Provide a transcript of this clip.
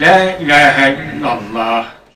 لا إله إلا الله